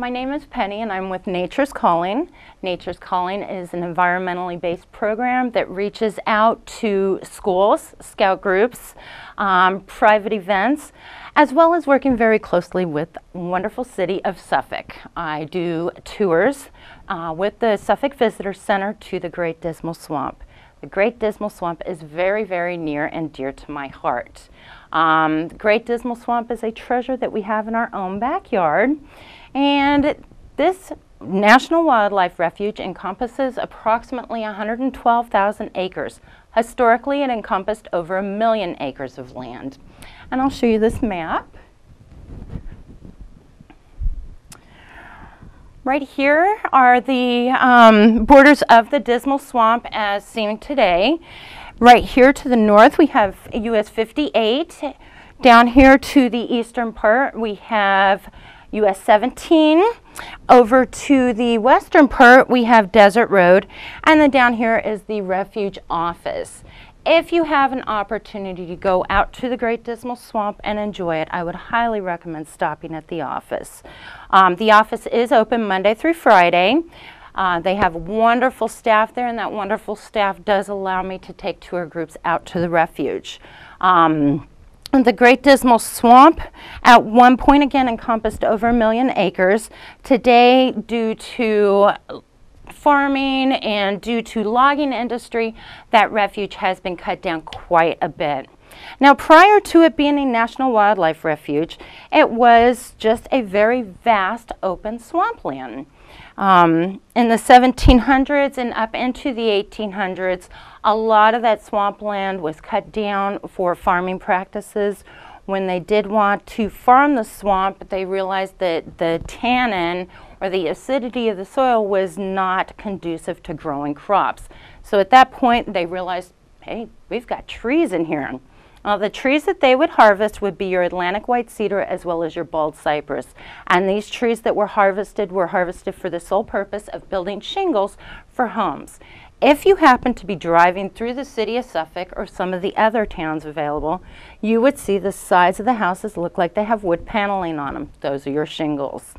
my name is Penny and I'm with Nature's Calling. Nature's Calling is an environmentally based program that reaches out to schools, scout groups, um, private events, as well as working very closely with wonderful city of Suffolk. I do tours uh, with the Suffolk Visitor Center to the Great Dismal Swamp. The Great Dismal Swamp is very, very near and dear to my heart. Um, the Great Dismal Swamp is a treasure that we have in our own backyard. And this National Wildlife Refuge encompasses approximately 112,000 acres. Historically, it encompassed over a million acres of land. And I'll show you this map. Right here are the um, borders of the Dismal Swamp as seen today. Right here to the north, we have US 58. Down here to the eastern part, we have US 17. Over to the western part, we have Desert Road. And then down here is the refuge office. If you have an opportunity to go out to the Great Dismal Swamp and enjoy it, I would highly recommend stopping at the office. Um, the office is open Monday through Friday. Uh, they have wonderful staff there, and that wonderful staff does allow me to take tour groups out to the refuge. Um, the Great Dismal Swamp at one point again encompassed over a million acres. Today, due to farming and due to logging industry, that refuge has been cut down quite a bit. Now, prior to it being a national wildlife refuge, it was just a very vast open swampland. Um, in the 1700s and up into the 1800s, a lot of that swampland was cut down for farming practices. When they did want to farm the swamp, but they realized that the tannin or the acidity of the soil was not conducive to growing crops. So at that point, they realized, hey, we've got trees in here. Uh, the trees that they would harvest would be your Atlantic white cedar as well as your bald cypress. And these trees that were harvested were harvested for the sole purpose of building shingles for homes. If you happen to be driving through the city of Suffolk or some of the other towns available, you would see the sides of the houses look like they have wood paneling on them. Those are your shingles.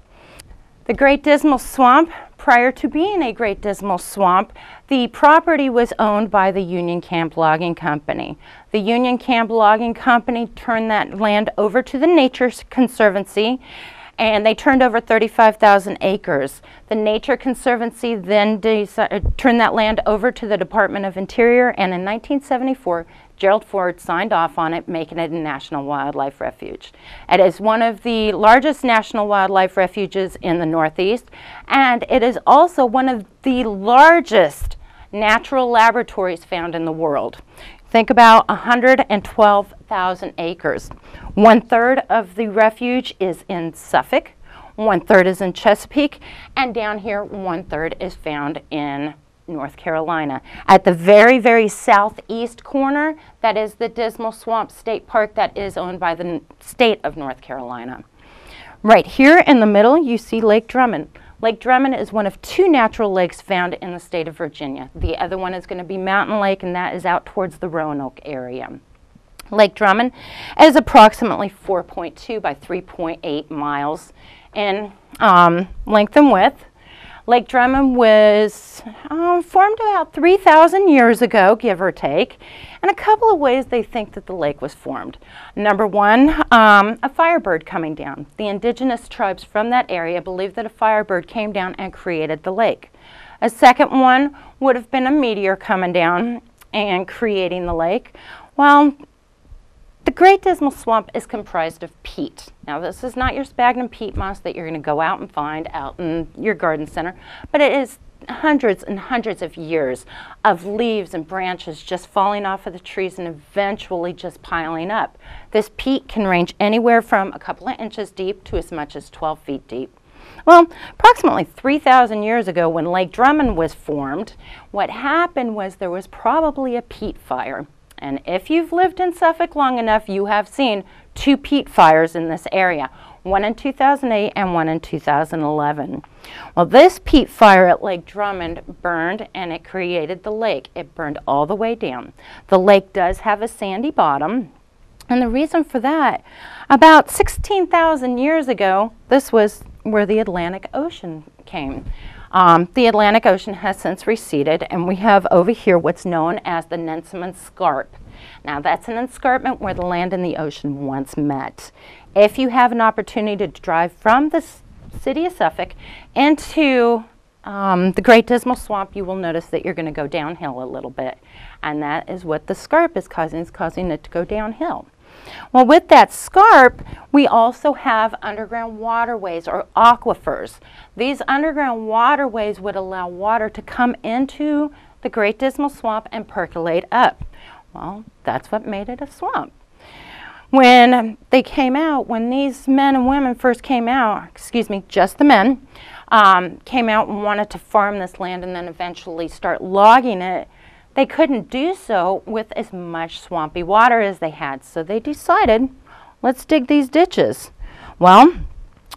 The Great Dismal Swamp, prior to being a Great Dismal Swamp, the property was owned by the Union Camp Logging Company. The Union Camp Logging Company turned that land over to the Nature Conservancy and they turned over 35,000 acres. The Nature Conservancy then turned that land over to the Department of Interior and in 1974 Gerald Ford signed off on it, making it a National Wildlife Refuge. It is one of the largest national wildlife refuges in the Northeast, and it is also one of the largest natural laboratories found in the world. Think about 112,000 acres. One third of the refuge is in Suffolk, one third is in Chesapeake, and down here, one third is found in North Carolina. At the very, very southeast corner, that is the Dismal Swamp State Park that is owned by the state of North Carolina. Right here in the middle, you see Lake Drummond. Lake Drummond is one of two natural lakes found in the state of Virginia. The other one is going to be Mountain Lake, and that is out towards the Roanoke area. Lake Drummond is approximately 4.2 by 3.8 miles in um, length and width. Lake Drummond was uh, formed about 3,000 years ago, give or take, and a couple of ways they think that the lake was formed. Number one, um, a firebird coming down. The indigenous tribes from that area believe that a firebird came down and created the lake. A second one would have been a meteor coming down and creating the lake. Well, the Great Dismal Swamp is comprised of peat. Now this is not your sphagnum peat moss that you're going to go out and find out in your garden center, but it is hundreds and hundreds of years of leaves and branches just falling off of the trees and eventually just piling up. This peat can range anywhere from a couple of inches deep to as much as 12 feet deep. Well, approximately 3,000 years ago when Lake Drummond was formed, what happened was there was probably a peat fire. And if you've lived in Suffolk long enough, you have seen two peat fires in this area, one in 2008 and one in 2011. Well, this peat fire at Lake Drummond burned and it created the lake. It burned all the way down. The lake does have a sandy bottom. And the reason for that, about 16,000 years ago, this was where the Atlantic Ocean came. Um, the Atlantic Ocean has since receded, and we have over here what's known as the Nansemond Scarp. Now, that's an escarpment where the land and the ocean once met. If you have an opportunity to drive from the city of Suffolk into um, the Great Dismal Swamp, you will notice that you're going to go downhill a little bit. And that is what the scarp is causing, is causing it to go downhill. Well, with that scarp, we also have underground waterways or aquifers. These underground waterways would allow water to come into the Great Dismal Swamp and percolate up. Well, that's what made it a swamp. When they came out, when these men and women first came out, excuse me, just the men, um, came out and wanted to farm this land and then eventually start logging it, they couldn't do so with as much swampy water as they had. So they decided, let's dig these ditches. Well,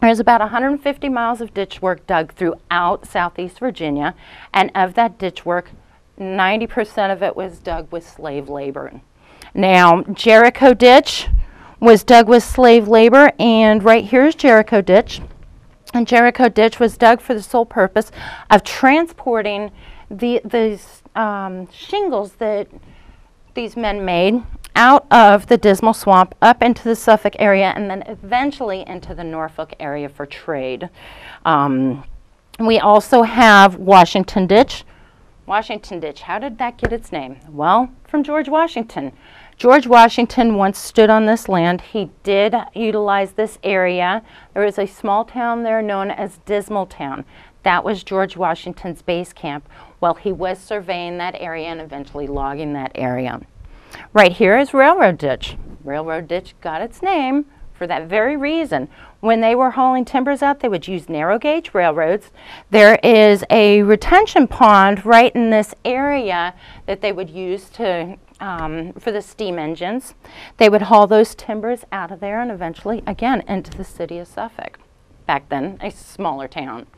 there's about 150 miles of ditch work dug throughout southeast Virginia, and of that ditch work, 90% of it was dug with slave labor. Now, Jericho Ditch was dug with slave labor, and right here is Jericho Ditch. And Jericho Ditch was dug for the sole purpose of transporting the, these um, shingles that these men made out of the Dismal Swamp up into the Suffolk area and then eventually into the Norfolk area for trade. Um, we also have Washington Ditch. Washington Ditch, how did that get its name? Well, from George Washington. George Washington once stood on this land. He did utilize this area. There was a small town there known as Dismal Town. That was George Washington's base camp while he was surveying that area and eventually logging that area. Right here is Railroad Ditch. Railroad Ditch got its name for that very reason. When they were hauling timbers out, they would use narrow gauge railroads. There is a retention pond right in this area that they would use to um, for the steam engines. They would haul those timbers out of there and eventually, again, into the city of Suffolk. Back then, a smaller town.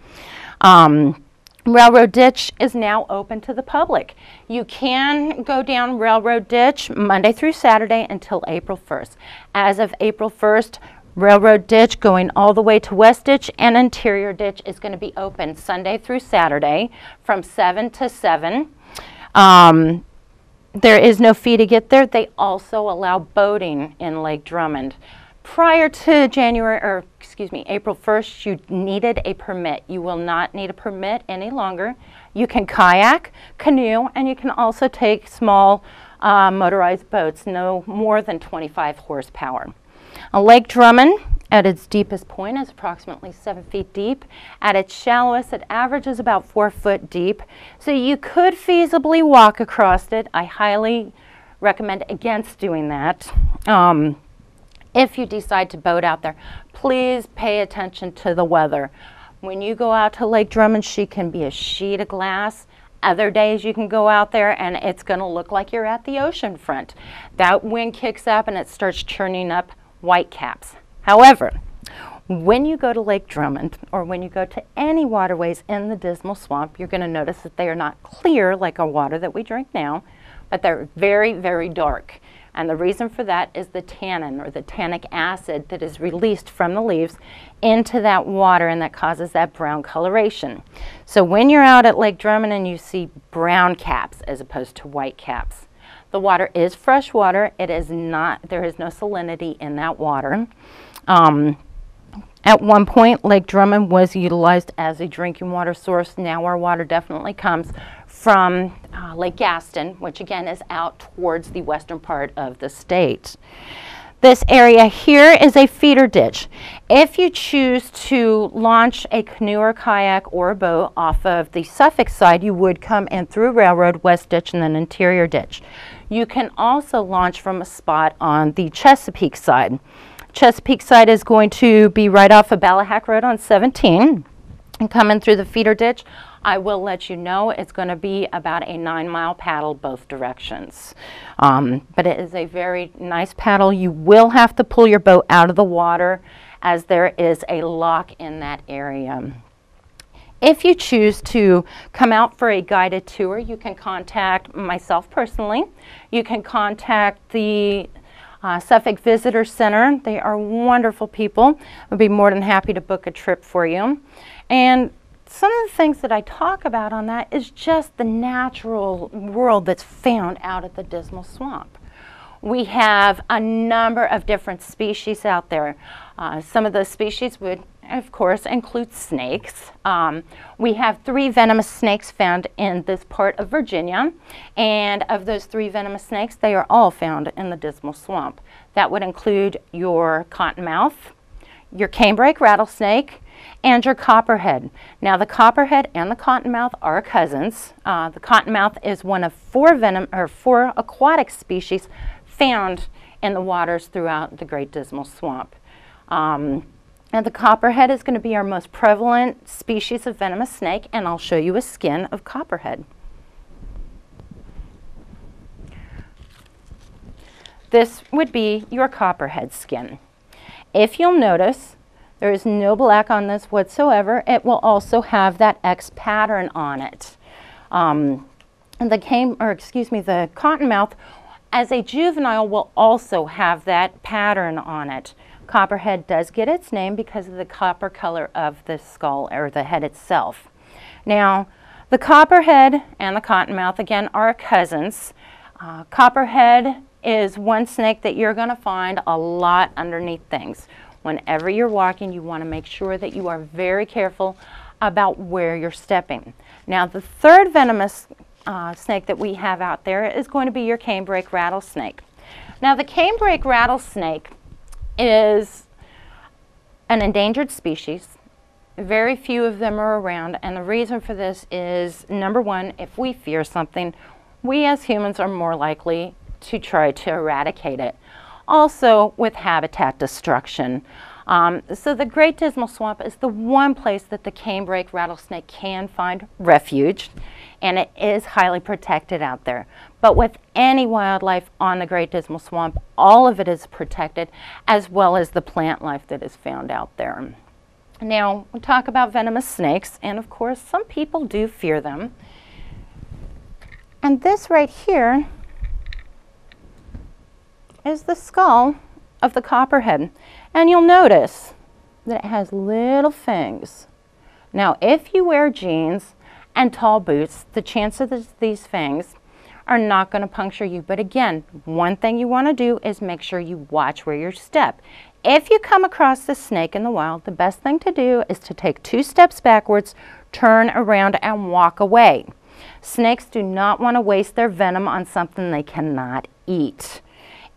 Um, Railroad Ditch is now open to the public. You can go down Railroad Ditch Monday through Saturday until April 1st. As of April 1st, Railroad Ditch going all the way to West Ditch and Interior Ditch is going to be open Sunday through Saturday from 7 to 7. Um, there is no fee to get there. They also allow boating in Lake Drummond. Prior to January, or excuse me, April 1st, you needed a permit. You will not need a permit any longer. You can kayak, canoe, and you can also take small uh, motorized boats, no more than 25 horsepower. A Lake Drummond at its deepest point is approximately seven feet deep. At its shallowest, it averages about four foot deep. So you could feasibly walk across it. I highly recommend against doing that. Um, if you decide to boat out there, please pay attention to the weather. When you go out to Lake Drummond, she can be a sheet of glass. Other days you can go out there and it's going to look like you're at the ocean front. That wind kicks up and it starts churning up white caps. However, when you go to Lake Drummond or when you go to any waterways in the Dismal Swamp, you're going to notice that they are not clear like our water that we drink now, but they're very, very dark. And the reason for that is the tannin or the tannic acid that is released from the leaves into that water and that causes that brown coloration. So when you're out at Lake Drummond and you see brown caps as opposed to white caps, the water is fresh water. It is not, there is no salinity in that water. Um, at one point, Lake Drummond was utilized as a drinking water source. Now our water definitely comes from uh, Lake Gaston, which again is out towards the western part of the state. This area here is a feeder ditch. If you choose to launch a canoe or kayak or a boat off of the Suffolk side, you would come in through Railroad, West Ditch, and then Interior Ditch. You can also launch from a spot on the Chesapeake side. Chesapeake side is going to be right off of Ballahack Road on 17 and coming through the feeder ditch. I will let you know it's going to be about a nine mile paddle both directions. Um, but it is a very nice paddle. You will have to pull your boat out of the water as there is a lock in that area. If you choose to come out for a guided tour, you can contact myself personally. You can contact the uh, Suffolk Visitor Center. They are wonderful people. I'd be more than happy to book a trip for you. And some of the things that I talk about on that is just the natural world that's found out at the Dismal Swamp. We have a number of different species out there. Uh, some of those species would, of course, include snakes. Um, we have three venomous snakes found in this part of Virginia, and of those three venomous snakes, they are all found in the Dismal Swamp. That would include your cottonmouth, your canebrake rattlesnake, and your copperhead. Now the copperhead and the cottonmouth are cousins. Uh, the cottonmouth is one of four venom or four aquatic species found in the waters throughout the Great Dismal Swamp. Um, and the copperhead is going to be our most prevalent species of venomous snake, and I'll show you a skin of copperhead. This would be your copperhead skin. If you'll notice, there is no black on this whatsoever. It will also have that X pattern on it. Um, and the came, or excuse me, the cottonmouth, as a juvenile, will also have that pattern on it. Copperhead does get its name because of the copper color of the skull or the head itself. Now, the copperhead and the cottonmouth, again, are cousins. Uh, copperhead is one snake that you're going to find a lot underneath things. Whenever you're walking, you want to make sure that you are very careful about where you're stepping. Now, the third venomous uh, snake that we have out there is going to be your canebrake rattlesnake. Now, the canebrake rattlesnake is an endangered species. Very few of them are around, and the reason for this is number one, if we fear something, we as humans are more likely to try to eradicate it also with habitat destruction. Um, so the Great Dismal Swamp is the one place that the canebrake rattlesnake can find refuge, and it is highly protected out there. But with any wildlife on the Great Dismal Swamp, all of it is protected, as well as the plant life that is found out there. Now, we talk about venomous snakes, and of course, some people do fear them. And this right here is the skull of the copperhead. And you'll notice that it has little fangs. Now, if you wear jeans and tall boots, the chance of these fangs are not going to puncture you. But again, one thing you want to do is make sure you watch where you step. If you come across the snake in the wild, the best thing to do is to take two steps backwards, turn around, and walk away. Snakes do not want to waste their venom on something they cannot eat.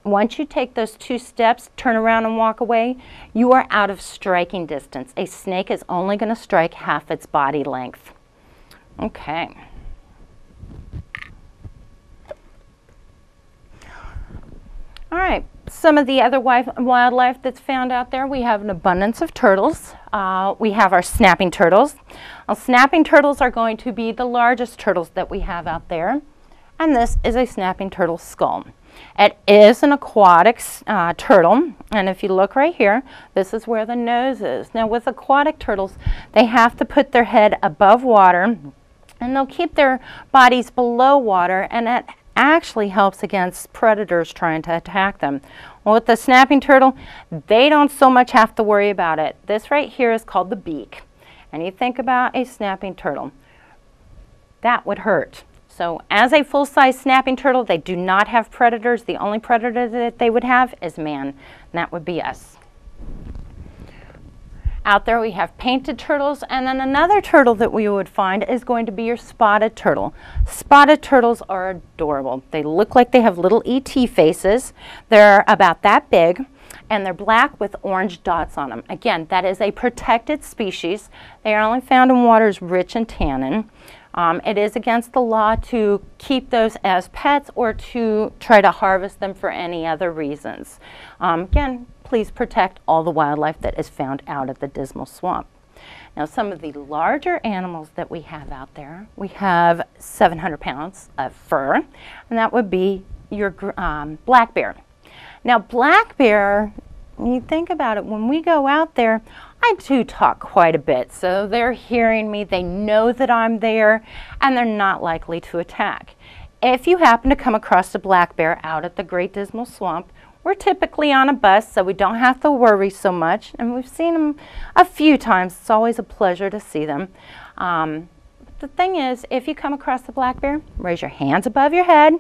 Once you take those two steps, turn around and walk away, you are out of striking distance. A snake is only going to strike half its body length. Okay. All right, some of the other wildlife that's found out there, we have an abundance of turtles. Uh, we have our snapping turtles. Well, snapping turtles are going to be the largest turtles that we have out there. And this is a snapping turtle skull. It is an aquatic uh, turtle, and if you look right here, this is where the nose is. Now with aquatic turtles, they have to put their head above water, and they'll keep their bodies below water, and it actually helps against predators trying to attack them. Well, with the snapping turtle, they don't so much have to worry about it. This right here is called the beak. And you think about a snapping turtle. That would hurt. So as a full-size snapping turtle, they do not have predators. The only predator that they would have is man, and that would be us. Out there we have painted turtles, and then another turtle that we would find is going to be your spotted turtle. Spotted turtles are adorable. They look like they have little ET faces. They're about that big, and they're black with orange dots on them. Again, that is a protected species. They are only found in waters rich in tannin. Um, it is against the law to keep those as pets or to try to harvest them for any other reasons. Um, again, please protect all the wildlife that is found out at the Dismal Swamp. Now some of the larger animals that we have out there, we have 700 pounds of fur, and that would be your um, black bear. Now black bear, when you think about it, when we go out there, I do talk quite a bit, so they're hearing me, they know that I'm there, and they're not likely to attack. If you happen to come across a black bear out at the Great Dismal Swamp, We're typically on a bus, so we don't have to worry so much. And we've seen them a few times. It's always a pleasure to see them. Um, the thing is, if you come across the black bear, raise your hands above your head,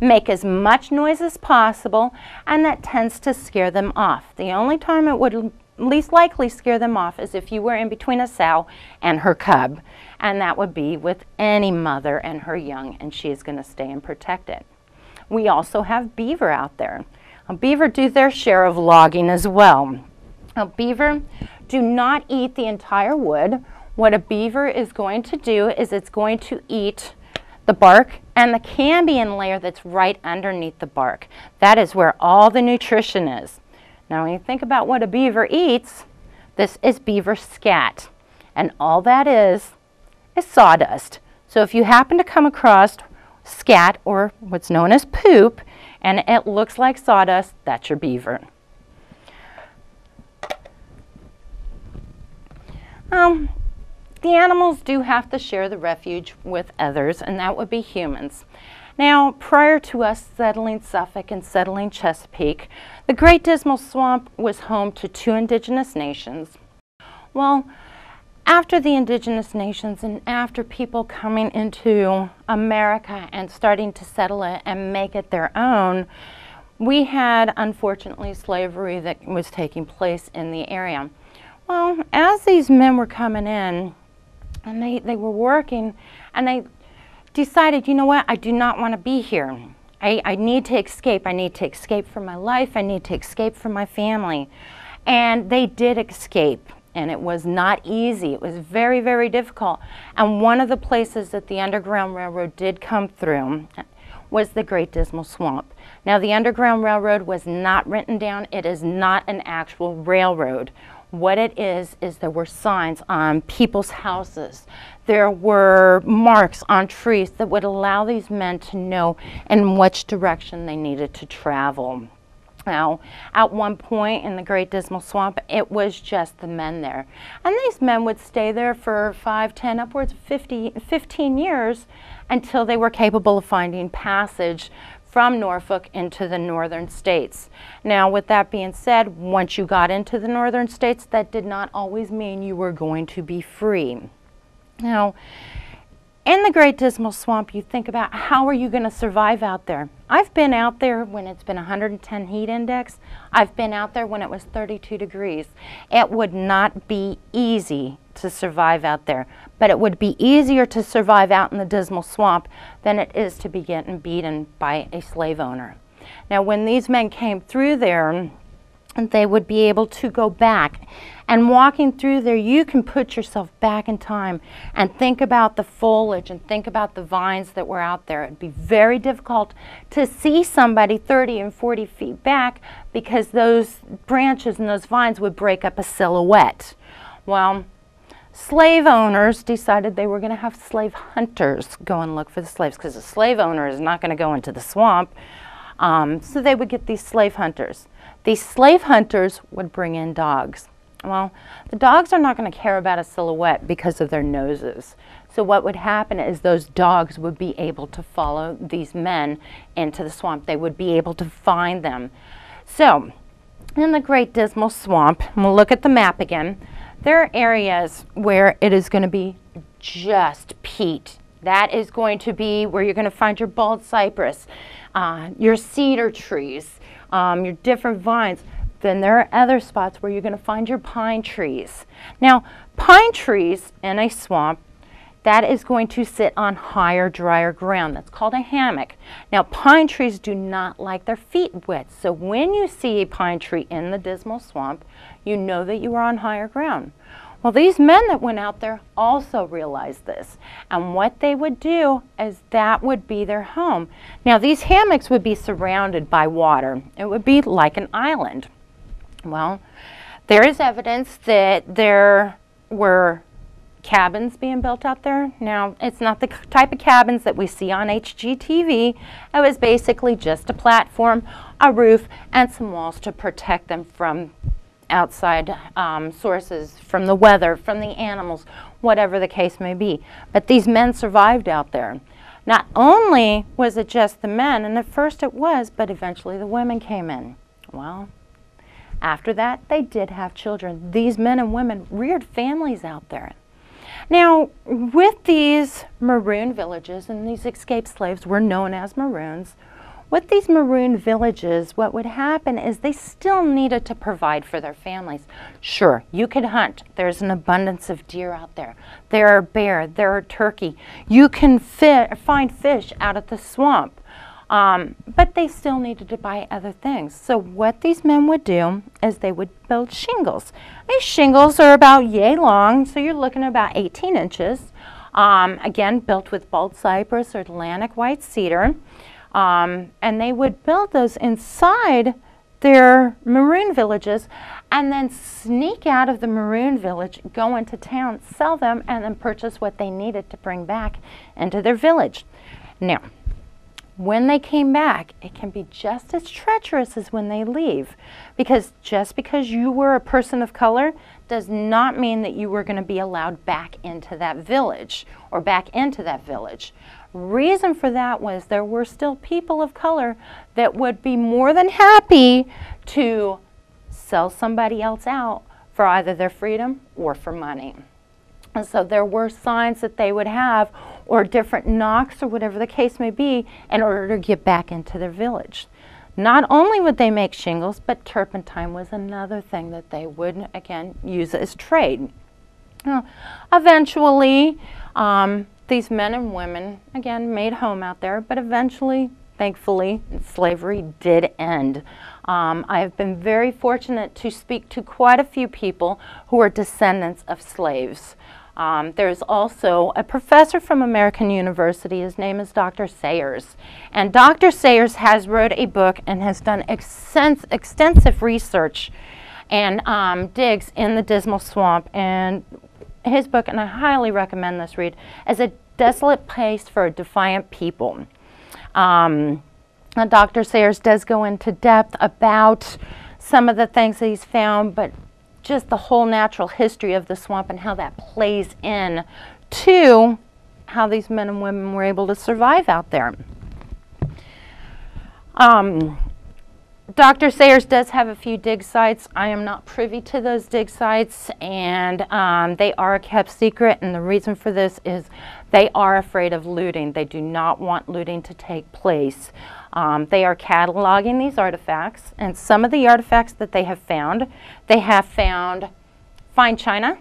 make as much noise as possible, and that tends to scare them off. The only time it would least likely scare them off is if you were in between a sow and her cub, and that would be with any mother and her young, and she is going to stay and protect it. We also have beaver out there. Now, beaver do their share of logging as well. Now, beaver do not eat the entire wood what a beaver is going to do is it's going to eat the bark and the cambium layer that's right underneath the bark. That is where all the nutrition is. Now when you think about what a beaver eats, this is beaver scat. And all that is, is sawdust. So if you happen to come across scat or what's known as poop, and it looks like sawdust, that's your beaver. Um, the animals do have to share the refuge with others, and that would be humans. Now, prior to us settling Suffolk and settling Chesapeake, the Great Dismal Swamp was home to two indigenous nations. Well, after the indigenous nations and after people coming into America and starting to settle it and make it their own, we had, unfortunately, slavery that was taking place in the area. Well, as these men were coming in, and they, they were working and they decided, you know what, I do not want to be here. I, I need to escape. I need to escape from my life. I need to escape from my family. And they did escape and it was not easy. It was very, very difficult. And one of the places that the Underground Railroad did come through was the Great Dismal Swamp. Now, the Underground Railroad was not written down. It is not an actual railroad. What it is, is there were signs on people's houses. There were marks on trees that would allow these men to know in which direction they needed to travel. Now, at one point in the Great Dismal Swamp, it was just the men there. And these men would stay there for 5, 10, upwards of 50, 15 years until they were capable of finding passage from Norfolk into the northern states. Now, with that being said, once you got into the northern states, that did not always mean you were going to be free. Now, in the Great Dismal Swamp, you think about how are you going to survive out there? I've been out there when it's been 110 heat index. I've been out there when it was 32 degrees. It would not be easy to survive out there, but it would be easier to survive out in the Dismal Swamp than it is to be getting beaten by a slave owner. Now, when these men came through there, they would be able to go back and walking through there, you can put yourself back in time and think about the foliage and think about the vines that were out there. It'd be very difficult to see somebody 30 and 40 feet back because those branches and those vines would break up a silhouette. Well, slave owners decided they were going to have slave hunters go and look for the slaves because a slave owner is not going to go into the swamp. Um, so they would get these slave hunters. These slave hunters would bring in dogs. Well, the dogs are not going to care about a silhouette because of their noses. So what would happen is those dogs would be able to follow these men into the swamp. They would be able to find them. So in the Great Dismal Swamp, we'll look at the map again, there are areas where it is going to be just peat. That is going to be where you're going to find your bald cypress, uh, your cedar trees, um, your different vines. Then there are other spots where you're going to find your pine trees. Now, pine trees in a swamp, that is going to sit on higher, drier ground. That's called a hammock. Now, pine trees do not like their feet wet. So when you see a pine tree in the dismal swamp, you know that you are on higher ground. Well, these men that went out there also realized this. And what they would do is that would be their home. Now, these hammocks would be surrounded by water. It would be like an island. Well, there is evidence that there were cabins being built out there. Now, it's not the type of cabins that we see on HGTV. It was basically just a platform, a roof, and some walls to protect them from outside um, sources, from the weather, from the animals, whatever the case may be. But these men survived out there. Not only was it just the men, and at first it was, but eventually the women came in. Well, after that, they did have children. These men and women reared families out there. Now, with these maroon villages, and these escaped slaves were known as maroons, with these maroon villages, what would happen is they still needed to provide for their families. Sure, you could hunt. There's an abundance of deer out there. There are bear, there are turkey. You can fi find fish out of the swamp. Um, but they still needed to buy other things. So what these men would do is they would build shingles. These shingles are about yay long, so you're looking at about 18 inches. Um, again, built with bald cypress or Atlantic white cedar. Um, and they would build those inside their maroon villages and then sneak out of the maroon village, go into town, sell them, and then purchase what they needed to bring back into their village. Now, when they came back, it can be just as treacherous as when they leave. Because just because you were a person of color does not mean that you were going to be allowed back into that village or back into that village. Reason for that was there were still people of color that would be more than happy to sell somebody else out for either their freedom or for money. And so there were signs that they would have or different knocks or whatever the case may be in order to get back into their village. Not only would they make shingles, but turpentine was another thing that they would, again, use as trade. Now, eventually, um, these men and women, again, made home out there, but eventually, thankfully, slavery did end. Um, I have been very fortunate to speak to quite a few people who are descendants of slaves. Um, there's also a professor from American University. His name is Dr. Sayers. And Dr. Sayers has wrote a book and has done extens extensive research and um, digs in the Dismal Swamp. And his book, and I highly recommend this read, is A Desolate Place for a Defiant People. Um, Dr. Sayers does go into depth about some of the things that he's found, but just the whole natural history of the swamp and how that plays in to how these men and women were able to survive out there. Um, Dr. Sayers does have a few dig sites. I am not privy to those dig sites, and um, they are kept secret. And the reason for this is they are afraid of looting. They do not want looting to take place. Um, they are cataloging these artifacts, and some of the artifacts that they have found, they have found fine china,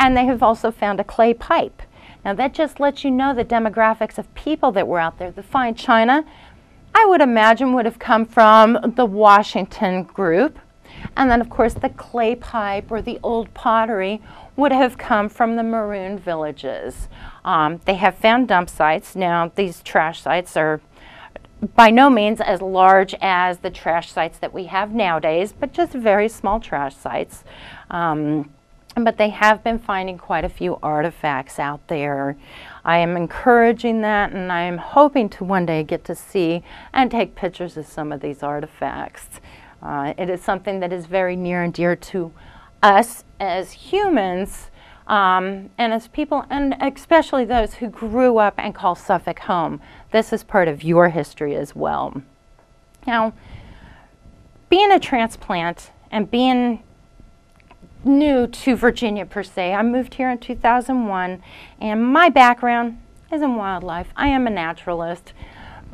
and they have also found a clay pipe. Now that just lets you know the demographics of people that were out there. The fine china, I would imagine would have come from the Washington group. And then of course the clay pipe or the old pottery would have come from the maroon villages. Um, they have found dump sites. Now these trash sites are by no means as large as the trash sites that we have nowadays, but just very small trash sites. Um, but they have been finding quite a few artifacts out there. I am encouraging that and I am hoping to one day get to see and take pictures of some of these artifacts. Uh, it is something that is very near and dear to us as humans um, and as people, and especially those who grew up and call Suffolk home. This is part of your history as well. Now, being a transplant and being new to Virginia per se, I moved here in 2001 and my background is in wildlife. I am a naturalist.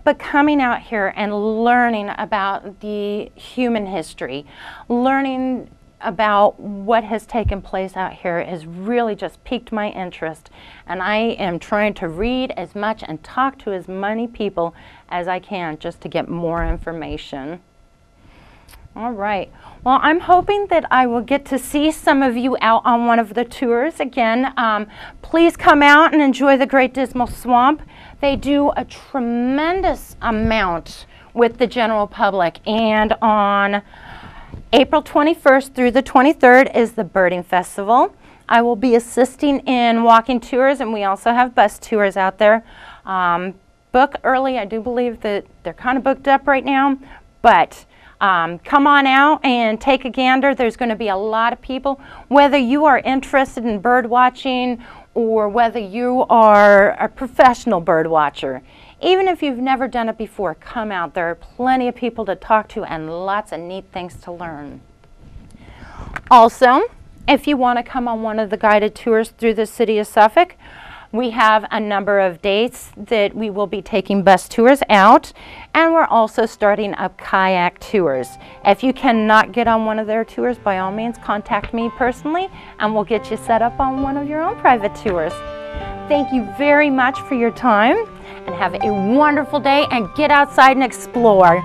But coming out here and learning about the human history, learning about what has taken place out here has really just piqued my interest and I am trying to read as much and talk to as many people as I can just to get more information. All right. Well, I'm hoping that I will get to see some of you out on one of the tours. Again, um, please come out and enjoy the Great Dismal Swamp. They do a tremendous amount with the general public and on April 21st through the 23rd is the Birding Festival. I will be assisting in walking tours and we also have bus tours out there. Um, book early, I do believe that they're kind of booked up right now, but um, come on out and take a gander. There's going to be a lot of people. Whether you are interested in bird watching or whether you are a professional bird watcher, Even if you've never done it before, come out. There are plenty of people to talk to and lots of neat things to learn. Also, if you want to come on one of the guided tours through the city of Suffolk, we have a number of dates that we will be taking bus tours out, and we're also starting up kayak tours. If you cannot get on one of their tours, by all means, contact me personally, and we'll get you set up on one of your own private tours. Thank you very much for your time, and have a wonderful day, and get outside and explore.